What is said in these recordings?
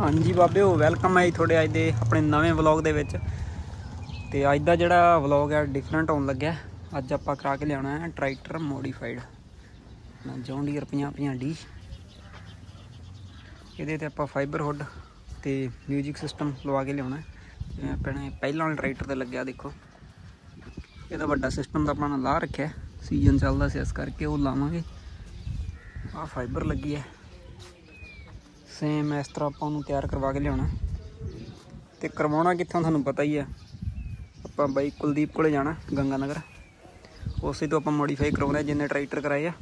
ਹਾਂਜੀ ਬਾਬਿਓ ਵੈਲਕਮ ਹੈ ਜੀ ਤੁਹਾਡੇ ਅੱਜ ਦੇ ਆਪਣੇ ਨਵੇਂ ਵਲੌਗ ਦੇ ਵਿੱਚ। ਤੇ ਅੱਜ ਦਾ ਜਿਹੜਾ ਵਲੌਗ ਹੈ ਡਿਫਰੈਂਟ ਹੋਣ ਲੱਗਿਆ। ਅੱਜ ਆਪਾਂ ਕਰਾ ਕੇ ਲਿਆਉਣਾ ਹੈ tractor modified John Deere 50 D. ਇਹਦੇ ਤੇ ਆਪਾਂ ਫਾਈਬਰ ਹੁੱਡ ਤੇ 뮤직 ਸਿਸਟਮ ਲਵਾ ਕੇ ਲਿਆਉਣਾ ਜਿਵੇਂ ਆਪਣੇ ਪਹਿਲਾਂ ਵਾਲੇ ਟਰੈਕਟਰ ਤੇ ਲੱਗਿਆ, ਦੇਖੋ। ਇਹਦਾ ਵੱਡਾ ਸਿਸਟਮ ਤਾਂ ਆਪਣਾ ਲਾ ਰੱਖਿਆ। ਸੀਜ਼ਨ ਚੱਲਦਾ ਸੀ, ਇਸ ਕਰਕੇ ਉਹ ਲਾਵਾਂਗੇ। ਆਹ ਫਾਈਬਰ ਲੱਗੀ ਹੈ। ਸੇਮ ਇਸ ਤਰ੍ਹਾਂ ਆਪਾਂ ਉਹਨੂੰ ਤਿਆਰ ਕਰਵਾ ਕੇ ਲਿਆਉਣਾ। ਤੇ ਕਰਵਾਉਣਾ ਕਿੱਥੋਂ ਤੁਹਾਨੂੰ ਪਤਾ ਹੀ ਆ। ਆਪਾਂ ਬਾਈ ਕੁਲਦੀਪ ਕੋਲੇ ਜਾਣਾ ਗੰਗਾ ਨਗਰ ਉਸੇ ਤੋਂ ਆਪਾਂ ਮੋਡੀਫਾਈ ਕਰਾਉਣਾ ਜਿੰਨੇ ਟਰੈਕਟਰ ਕਰਾਏ ਆ।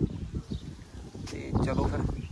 ਤੇ ਚਲੋ ਫਿਰ।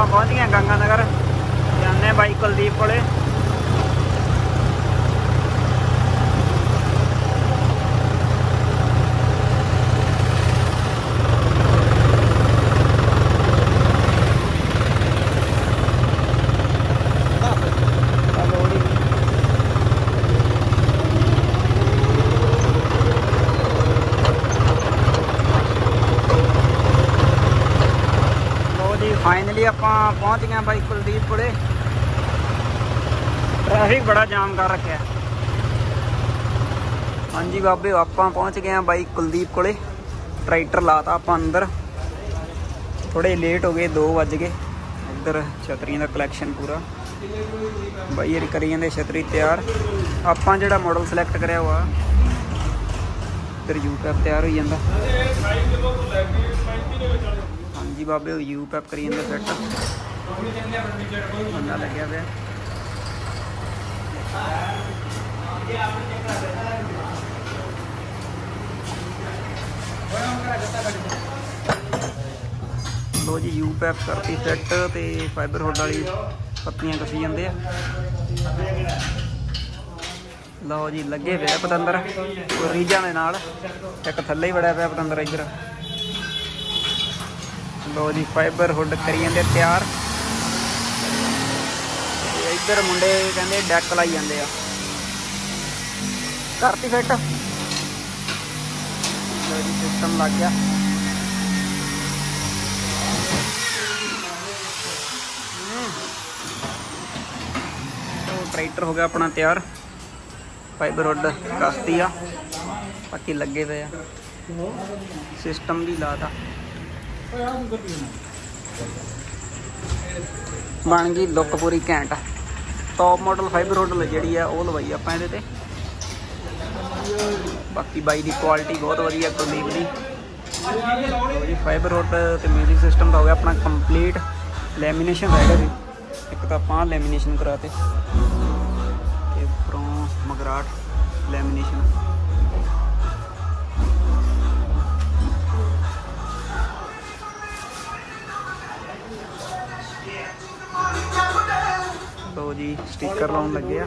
ਆਪਾਂ ਪਹੁੰਚ ਗਏ ਗੰਗਾ ਨਗਰ ਜਾਂਦੇ ਬਾਈ ਕੁਲਦੀਪ ਕੋਲੇ ਚਲੋ ਜੀ। ਲੋ ਜੀ ਫਾਈਨਲੀ ਆਪਾਂ ਪਹੁੰਚ ਗਏ ਬਾਈ ਕੁਲਦੀਪ ਕੋਲੇ ਟ੍ਰੈਫਿਕ ਬੜਾ ਜਾਮ ਕਰ ਰੱਖਿਆ। ਹਾਂਜੀ ਬਾਬੇ, ਆਪਾਂ ਪਹੁੰਚ ਗਏ ਹਾਂ ਬਾਈ ਕੁਲਦੀਪ ਕੋਲੇ ਟਰੈਕਟਰ ਲਾਤਾ ਆਪਾਂ ਅੰਦਰ। ਥੋੜੇ ਲੇਟ ਹੋ ਗਏ 2 ਵੱਜ ਗਏ। ਇੱਧਰ ਛਤਰੀਆਂ ਦਾ ਕਲੈਕਸ਼ਨ ਪੂਰਾ। ਬਾਈ ਇਹ ਕਰੀ ਜਾਂਦੇ ਛਤਰੀ ਤਿਆਰ। ਆਪਾਂ ਜਿਹੜਾ ਮਾਡਲ ਸਿਲੈਕਟ ਕਰਿਆ ਹੋਆ ਇੱਧਰ ਯੂ ਪੈਪ ਤਿਆਰ ਹੋਈ ਜਾਂਦਾ। ਹਾਂਜੀ ਬਾਬੇ, ਉਹ ਯੂ ਪੈਪ ਕਰੀ ਜਾਂਦਾ ਸੈੱਟ ਬੰਦਾ ਲੱਗਿਆ ਪਿਆ। ਲੋ ਜੀ ਯੂ ਪੈਪ ਕਰਤੀ ਸੈੱਟ ਤੇ ਫਾਈਬਰ ਹੁੱਡ ਵਾਲੀ ਪੱਤੀਆਂ ਕੱਸੀ ਜਾਂਦੇ ਆ। ਲਓ ਜੀ, ਲੱਗੇ ਪਿਆ ਪਤੰਦਰ। ਰੀਜਾਂ ਦੇ ਨਾਲ। ਇੱਕ ਥੱਲੇ ਹੀ ਵੜਿਆ ਪਿਆ ਪਤੰਦਰ ਇੱਧਰ। ਲੋ ਜੀ ਫਾਈਬਰ ਹੁੱਡ ਕਰੀ ਜਾਂਦੇ ਤਿਆਰ। ਇੱਧਰ ਮੁੰਡੇ ਕਹਿੰਦੇ ਡੈਕ ਲਾਈ ਜਾਂਦੇ ਆ। ਕਰਤੀ ਫਿੱਟ। ਲੋ ਜੀ ਸਿਸਟਮ ਲੱਗ ਗਿਆ। ਟਰੈਕਟਰ ਹੋ ਗਿਆ ਆਪਣਾ ਤਿਆਰ। ਫਾਈਬਰ ਹੁੱਡ ਕਸਤੀ ਆ। ਬਾਕੀ ਲੱਗੇ ਪਏ ਆ। ਸਿਸਟਮ ਵੀ ਲਾਤਾ ਬਣ ਗਈ ਲੁੱਕ ਪੂਰੀ ਘੈਂਟ। ਟੌਪ ਮਾਡਲ ਫਾਈਬਰ ਹੋਟਲ ਜਿਹੜੀ ਆ, ਉਹ ਲਵਾਈ ਆਪਾਂ ਇਹਦੇ ਤੇ। ਬਾਕੀ ਬਾਈ ਦੀ ਕੁਆਲਿਟੀ ਬਹੁਤ ਵਧੀਆ ਕੁਲਦੀਪ ਦੀ। ਫਾਈਬਰ ਹੁੱਡ ਤੇ ਮਿਊਜ਼ਿਕ ਸਿਸਟਮ ਦਾ ਹੋ ਗਿਆ ਆਪਣਾ ਕੰਪਲੀਟ ਲੈਮੀਨੇਸ਼ਨ ਰਹਿ ਗਿਆ ਇੱਕ ਤਾਂ ਆਪਾਂ ਲੈਮੀਨੇਸ਼ਨ ਕਰਾਤੇ। ਤੇ ਉੱਪਰੋਂ ਮਗਰਾਟ ਲੈਮੀਨੇਸ਼ਨ ਲੋ ਜੀ ਸਟicker ਲਾਉਣ ਲੱਗੇ ਆ।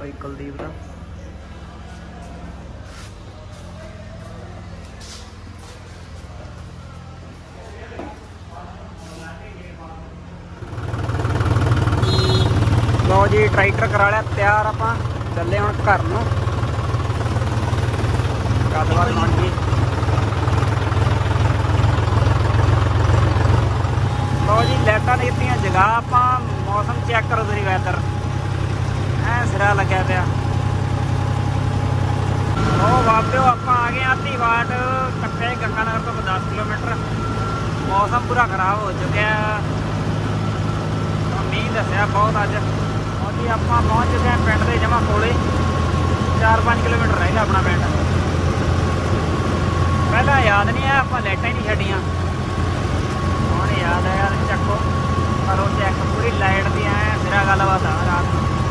ਭਾਈ ਕੁਲਦੀਪ ਦਾ। ਲੋ ਜੀ ਟਰੈਕਟਰ ਕਰਾ ਲਿਆ, ਤਿਆਰ ਆਪਾਂ। ਚੱਲੇ ਹੁਣ ਘਰ ਨੂੰ। ਗੱਲਬਾਤ ਬਣ ਗਈ। ਲੋ ਜੀ ਲੈਟਾਂ ਨੇ ਦਿੱਤੀਆਂ ਜਗਾ ਆਪਾਂ ਮੌਸਮ ਚੈੱਕ ਕਰੋ ਤੁਸੀਂ ਵੈਦਰ ਐ ਸਿਰਾ ਲੱਗਿਆ ਪਿਆ। ਉਹ ਵਾਪਿਓ, ਆਪਾਂ ਆ ਗਏ ਆ ਧੀਵਾਟ ਕੱਟੇ ਗੰਗਾਨਗਰ ਤੋਂ 10 ਕਿਲੋਮੀਟਰ। ਮੌਸਮ ਪੂਰਾ ਖਰਾਬ ਹੋ ਚੁੱਕਿਆ ਮੀਂਹ ਦੱਸਿਆ ਬਹੁਤ ਅੱਜ। ਉਹਦੀ ਆਪਾਂ ਪਹੁੰਚ ਚੁੱਕੇ ਆ ਪਿੰਡ ਦੇ ਜਮਾ ਕੋਲੇ। 4-5 ਕਿਲੋਮੀਟਰ ਰਹਿੰਦਾ ਆਪਣਾ ਪਿੰਡ। ਪਹਿਲਾਂ ਯਾਦ ਨਹੀਂ ਆ ਆਪਾਂ ਲੈਟਾਂ ਹੀ ਨਹੀਂ ਛੱਡੀਆਂ। ਹੁਣ ਯਾਦ ਆ ਯਾਰ, ਚੱਕੋ। ਪਰ ਉਹ ਚੈੱਕ ਪੂਰੀ ਲਾਈਟ ਦੀ ਐ ਮੇਰਾ ਗੱਲਬਾਤ ਆ ਰਾਤ ਨੂੰ।